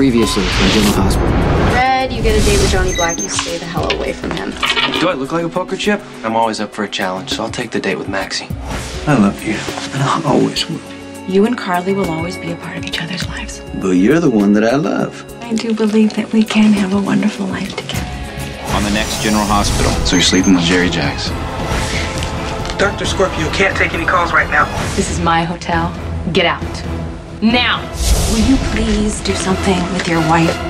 Previously from General Hospital. Red, you get a date with Johnny Black, you stay the hell away from him. Do I look like a poker chip? I'm always up for a challenge, so I'll take the date with Maxie. I love you, and I always will. You and Carly will always be a part of each other's lives. But you're the one that I love. I do believe that we can have a wonderful life together. On the next General Hospital. So you're sleeping with Jerry Jacks? Dr. Scorpio can't take any calls right now. This is my hotel. Get out. Now! Will you please do something with your wife?